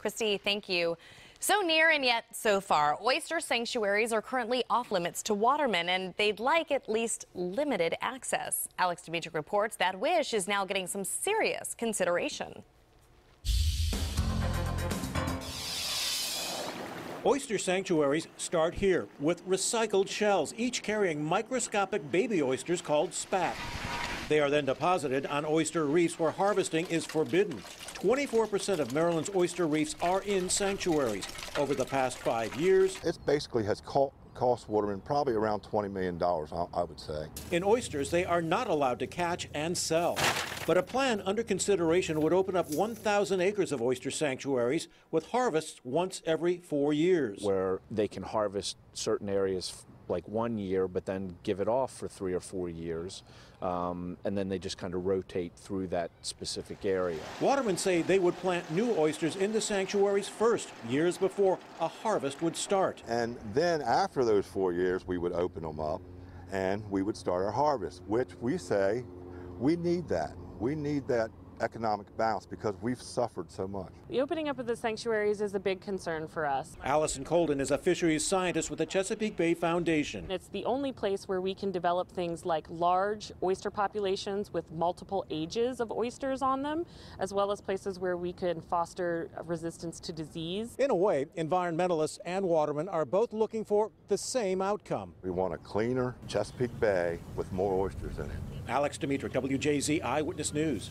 Christy, thank you. So near and yet so far, oyster sanctuaries are currently off limits to watermen, and they'd like at least limited access. Alex Demetrick reports that wish is now getting some serious consideration. Oyster sanctuaries start here with recycled shells, each carrying microscopic baby oysters called spat. They are then deposited on oyster reefs where harvesting is forbidden. 24% of Maryland's oyster reefs are in sanctuaries. Over the past five years, It basically has co- cost Waterman probably around $20 million, I, I would say. in oysters, they are not allowed to catch and sell. But a plan under consideration would open up 1,000 acres of oyster sanctuaries with harvests once every four years. where they can harvest certain areas f- like one year, but then give it off for three or four years, um, and then they just kind of rotate through that specific area. Watermen say they would plant new oysters in the sanctuaries first, years before a harvest would start. And then after those four years, we would open them up and we would start our harvest, which we say we need that. We need that economic balance because we've suffered so much. The opening up of the sanctuaries is a big concern for us. Allison Colden is a fisheries scientist with the Chesapeake Bay Foundation. It's the only place where we can develop things like large oyster populations with multiple ages of oysters on them, as well as places where we can foster resistance to disease. In a way, environmentalists and watermen are both looking for the same outcome. We want a cleaner Chesapeake Bay with more oysters in it. Alex Demetrick, WJZ Eyewitness News.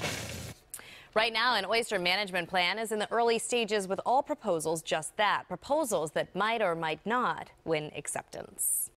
Right now, an oyster management plan is in the early stages with all proposals just that proposals that might or might not win acceptance.